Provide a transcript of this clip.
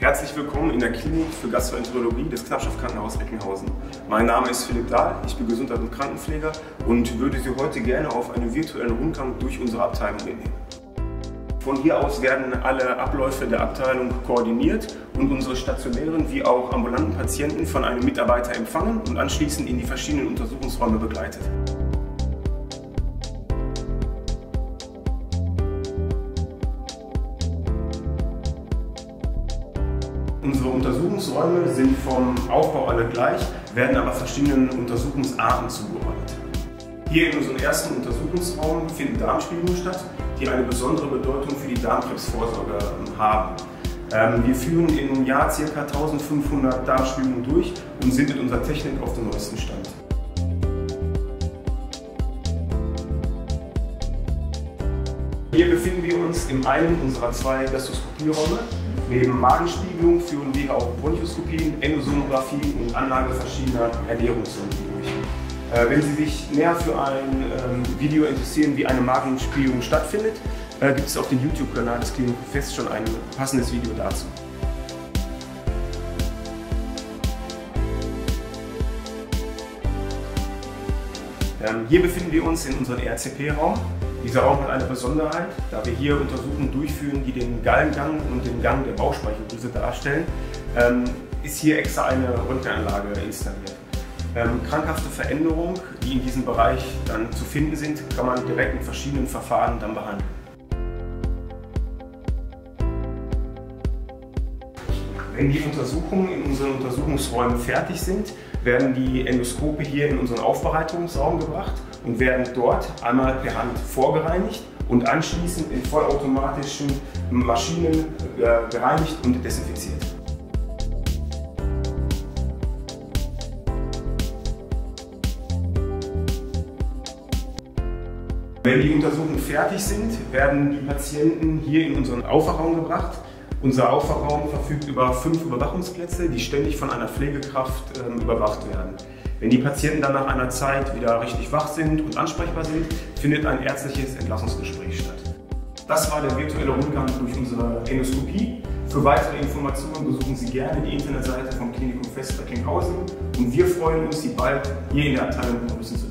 Herzlich willkommen in der Klinik für Gastroenterologie des Knappschaft-Krankenhaus Eckenhausen. Mein Name ist Philipp Dahl, ich bin Gesundheits- und Krankenpfleger und würde Sie heute gerne auf einen virtuellen Rundgang durch unsere Abteilung mitnehmen. Von hier aus werden alle Abläufe der Abteilung koordiniert und unsere stationären wie auch ambulanten Patienten von einem Mitarbeiter empfangen und anschließend in die verschiedenen Untersuchungsräume begleitet. Unsere Untersuchungsräume sind vom Aufbau alle gleich, werden aber verschiedenen Untersuchungsarten zugeordnet. Hier in unserem ersten Untersuchungsraum finden Darmspiegelungen statt, die eine besondere Bedeutung für die Darmkrebsvorsorge haben. Ähm, wir führen im Jahr ca. 1500 Darmspiegelungen durch und sind mit unserer Technik auf dem neuesten Stand. Hier befinden wir uns in einem unserer zwei Gastroskopieräume. Neben Magenspiegelung führen wir auch Bronchoskopien, Endosonographie und Anlage verschiedener Ernährungssonden durch. Äh, wenn Sie sich näher für ein ähm, Video interessieren, wie eine Magenspiegelung stattfindet, äh, gibt es auf dem YouTube-Kanal des Klinik Fest schon ein passendes Video dazu. Ähm, hier befinden wir uns in unserem RCP-Raum. Dieser Raum hat eine Besonderheit, da wir hier Untersuchungen durchführen, die den Gallengang und den Gang der Bauchspeicheldrüse darstellen, ähm, ist hier extra eine Röntgenanlage installiert. Ähm, krankhafte Veränderungen, die in diesem Bereich dann zu finden sind, kann man direkt mit verschiedenen Verfahren dann behandeln. Wenn die Untersuchungen in unseren Untersuchungsräumen fertig sind, werden die Endoskope hier in unseren Aufbereitungsraum gebracht und werden dort einmal per Hand vorgereinigt und anschließend in vollautomatischen Maschinen äh, gereinigt und desinfiziert. Wenn die Untersuchungen fertig sind, werden die Patienten hier in unseren Aufwachraum gebracht unser Aufwachraum verfügt über fünf Überwachungsplätze, die ständig von einer Pflegekraft ähm, überwacht werden. Wenn die Patienten dann nach einer Zeit wieder richtig wach sind und ansprechbar sind, findet ein ärztliches Entlassungsgespräch statt. Das war der virtuelle Rundgang durch unsere Endoskopie. Für weitere Informationen besuchen Sie gerne die Internetseite vom Klinikum Fest Recklinghausen und wir freuen uns, Sie bald hier in der Abteilung begrüßen zu